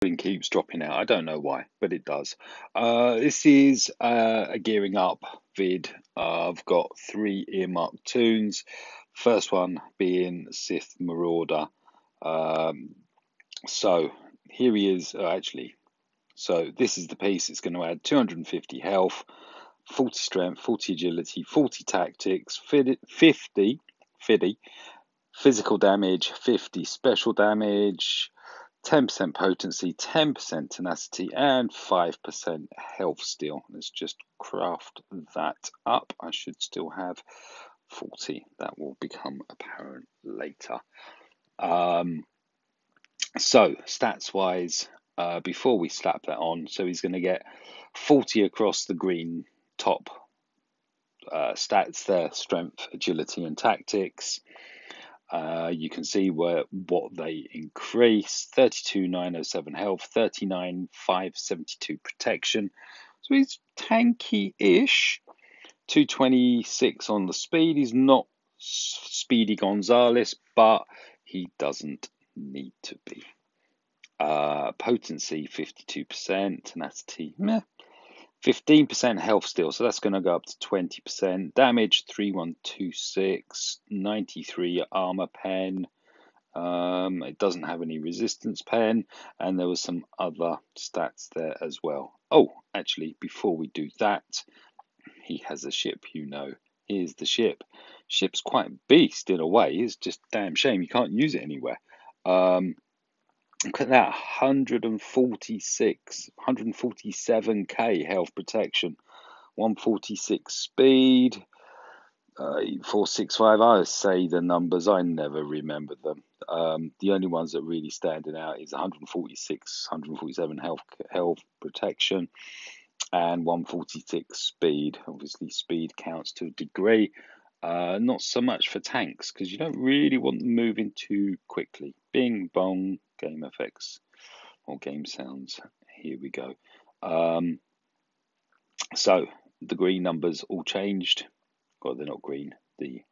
keeps dropping out. I don't know why, but it does. Uh, this is uh, a gearing up vid. Uh, I've got three earmarked toons. First one being Sith Marauder. Um, so here he is, uh, actually. So this is the piece. It's going to add 250 health, 40 strength, 40 agility, 40 tactics, 50, 50 physical damage, 50 special damage, 10% potency, 10% tenacity, and 5% health steal. Let's just craft that up. I should still have 40. That will become apparent later. Um, so, stats wise, uh, before we slap that on, so he's going to get 40 across the green top uh, stats there strength, agility, and tactics. Uh, you can see where what they increase 32,907 health, 39,572 protection. So he's tanky ish. 226 on the speed. He's not Speedy Gonzalez, but he doesn't need to be. Uh, potency 52%, tenacity meh, 15% health steal, so that's going to go up to 20%. Damage 3126, 93 armor pen. Um, it doesn't have any resistance pen, and there was some other stats there as well. Oh, actually, before we do that, he has a ship, you know. Here's the ship. Ship's quite beast in a way. It's just damn shame you can't use it anywhere. Um, Look at that 146, 147k health protection, 146 speed, uh, 465. I say the numbers, I never remember them. Um, the only ones that really standing out is 146, 147 health health protection, and 146 speed. Obviously, speed counts to a degree. Uh, not so much for tanks because you don't really want them moving too quickly. Bing bong, game effects or game sounds. Here we go. Um, so the green numbers all changed. Well, they're not green. The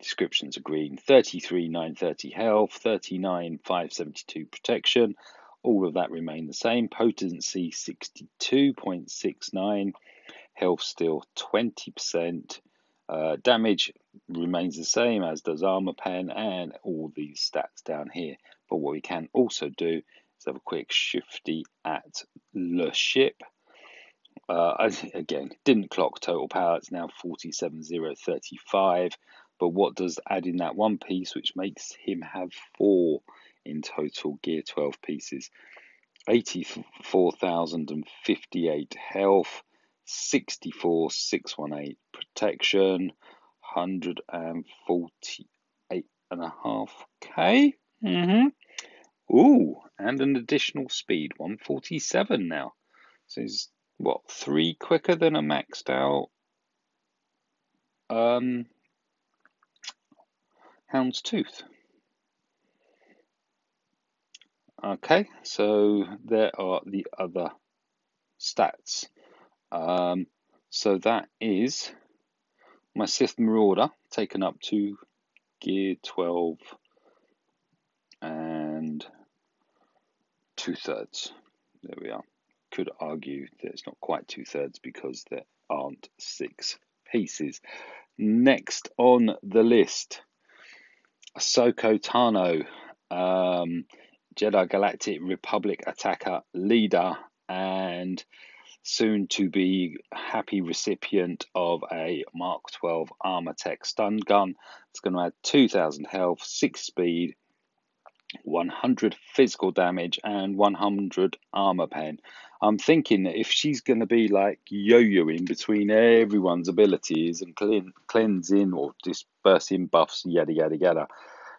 descriptions are green. 33 930 health, 39 572 protection. All of that remain the same. Potency 62.69. Health still 20%. Uh, damage remains the same as does armor pen and all these stats down here. But what we can also do is have a quick shifty at the ship. Uh, again, didn't clock total power, it's now 47,035. But what does adding that one piece, which makes him have four in total gear 12 pieces? 84,058 health, 64,618 protection, 148 and a half K. Mm-hmm. Ooh, and an additional speed, 147 now. So he's what three quicker than a maxed out um, hound's tooth. Okay, so there are the other stats. Um, so that is my Sith Marauder taken up to gear 12 and two thirds. There we are. Could argue that it's not quite two thirds because there aren't six pieces. Next on the list, Ahsoka Tano, um, Jedi Galactic Republic attacker leader, and soon to be happy recipient of a Mark 12 ArmaTek stun gun. It's going to add 2000 health, 6 speed, 100 physical damage and 100 armor pen. I'm thinking that if she's going to be like yo-yoing between everyone's abilities and clean, cleansing or dispersing buffs, yada yada yada,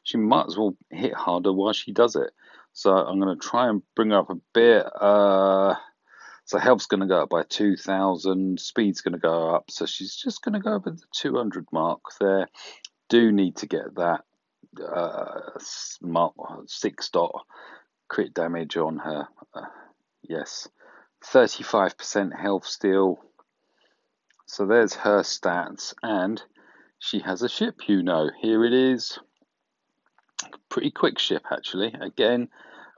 she might as well hit harder while she does it. So I'm going to try and bring her up a bit. Uh, so health's going to go up by 2,000, speed's going to go up. So she's just going to go over the 200 mark there. Do need to get that uh, six dot crit damage on her. Uh, yes, 35% health steal. So there's her stats, and she has a ship, you know. Here it is. Pretty quick ship, actually. Again,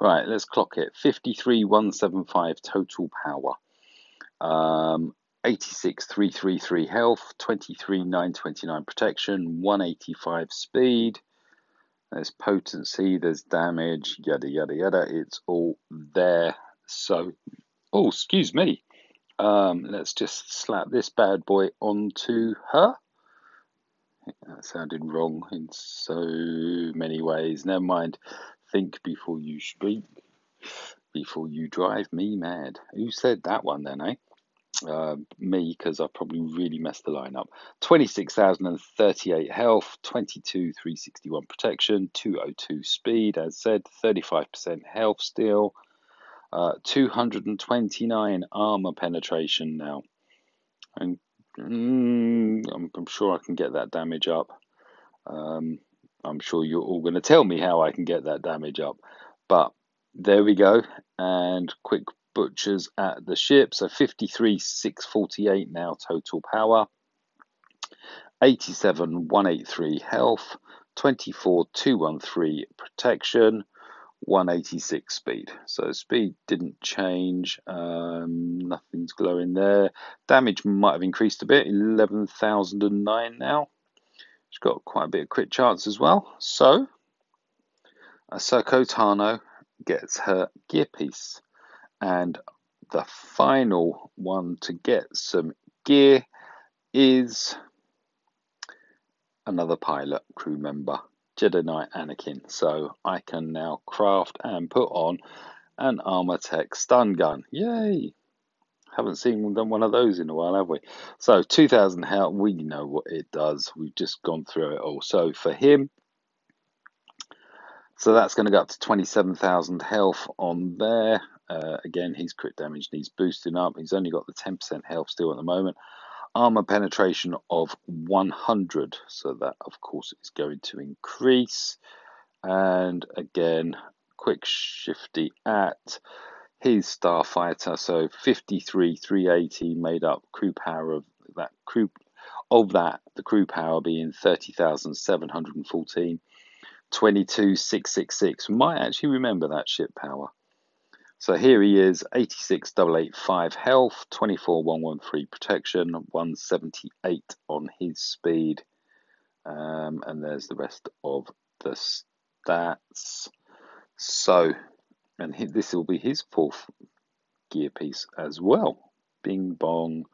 Right, let's clock it. 53,175 total power. Um, 86,333 health, 23,929 protection, 185 speed. There's potency, there's damage, yada yada yada. It's all there. So, oh, excuse me. Um, let's just slap this bad boy onto her. That sounded wrong in so many ways. Never mind. Think before you speak, before you drive me mad. Who said that one then, eh? Uh, me, because I probably really messed the line up. 26,038 health, 22,361 protection, 202 speed, as said, 35% health still, uh, 229 armor penetration now. And mm, I'm, I'm, sure I can get that damage up. Um, I'm sure you're all going to tell me how I can get that damage up. But there we go. And quick butchers at the ship. So 53, 648 now total power. 87, 183 health. 24, 213 protection. 186 speed. So speed didn't change. Um, nothing's glowing there. Damage might have increased a bit. 11,009 now. She's got quite a bit of crit chance as well. So, Ahsoka Tano gets her gear piece. And the final one to get some gear is another pilot crew member, Jedi Knight Anakin. So I can now craft and put on an ArmaTek stun gun. Yay! Haven't seen one of those in a while, have we? So 2000 health, we know what it does. We've just gone through it all. So for him, so that's going to go up to 27,000 health on there. Uh, again, his crit damage needs boosting up. He's only got the 10% health still at the moment. Armor penetration of 100. So that, of course, is going to increase. And again, quick shifty at his starfighter. So 53 380 made up crew power of that crew of that the crew power being 30,714 22666 might actually remember that ship power so here he is 86885 health 24113 protection 178 on his speed um, and there's the rest of the stats so and this will be his fourth gear piece as well. Bing bong.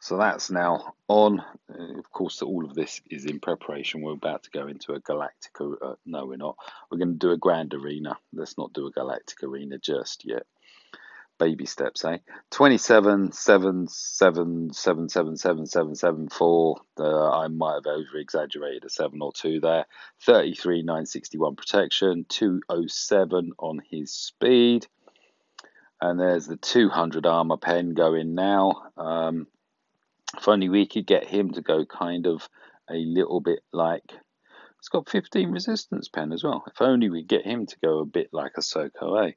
So that's now on. Uh, of course, all of this is in preparation. We're about to go into a Galactic. Uh, no, we're not. We're going to do a Grand Arena. Let's not do a Galactic Arena just yet baby steps, eh? 27, 7, 7, 7, 7, 7, 7, 7, 4. Uh, I might have over exaggerated a 7 or 2 there. 33, 961 protection, 207 on his speed. And there's the 200 armor pen going now. Um, only we could get him to go kind of a little bit like. It's got 15 resistance pen as well. If only we get him to go a bit like Ahsoka, eh?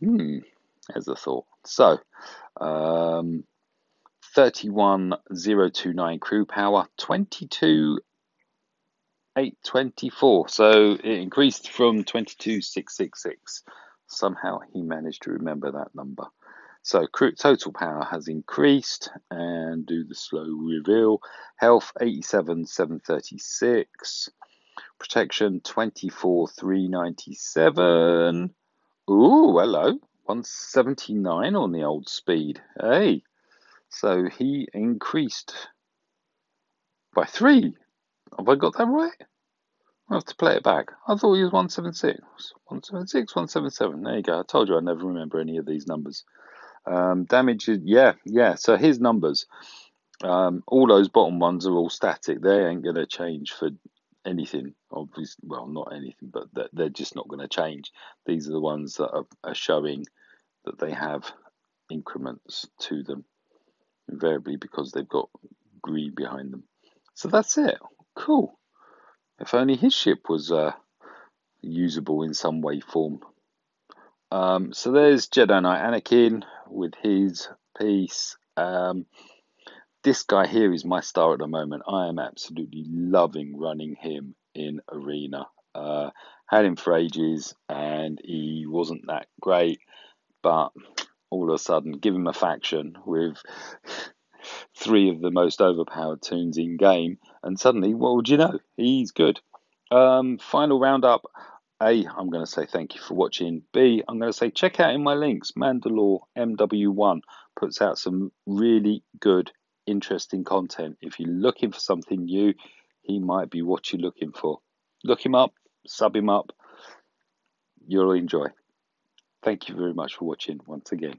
Hmm, as a thought. So, um, 31029 crew power, 22,824. So it increased from 22,666. Somehow he managed to remember that number. So total power has increased and do the slow reveal. Health 87,736. Protection 24,397. Ooh, hello. 179 on the old speed. Hey, so he increased by three. Have I got that right? I have to play it back. I thought he was 176. 176, 177. There you go. I told you I never remember any of these numbers. Um, damage, yeah, yeah. So his numbers, um, all those bottom ones are all static. They ain't going to change for anything. Obviously, well, not anything, but they're just not going to change. These are the ones that are, are showing that they have increments to them, invariably because they've got green behind them. So that's it. Cool. If only his ship was uh, usable in some way, form. Um, so there's Jedi Knight Anakin with his piece. Um, this guy here is my star at the moment. I am absolutely loving running him in Arena. Uh, Had him for ages, and he wasn't that great. But all of a sudden, give him a faction with three of the most overpowered toons in game, and suddenly, what would you know? He's good. Um, final roundup. A, I'm going to say thank you for watching. B, I'm going to say check out in my links. Mandalore MW1 puts out some really good, interesting content. If you're looking for something new, he might be what you're looking for. Look him up, sub him up. You'll enjoy. Thank you very much for watching once again.